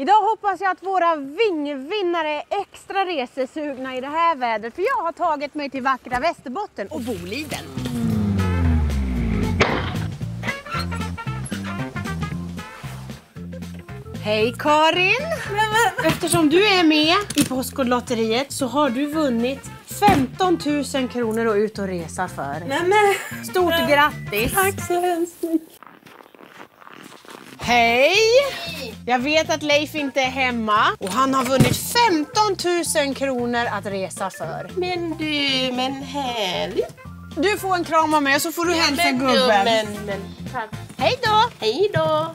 Idag hoppas jag att våra vingvinnare är extra resesugna i det här vädret för jag har tagit mig till vackra Västerbotten och Boliden. Hej Karin! Eftersom du är med i Postkodlotteriet så har du vunnit 15 000 kronor att ut och resa för. Nämen, Stort grattis! tack så hemskt mycket. Hej! Jag vet att Leif inte är hemma och han har vunnit 15 000 kronor att resa för. Men du, men härligt. Du får en kram av mig så får du hälsa gubben. Men, men, tack. Hej då! Hej då.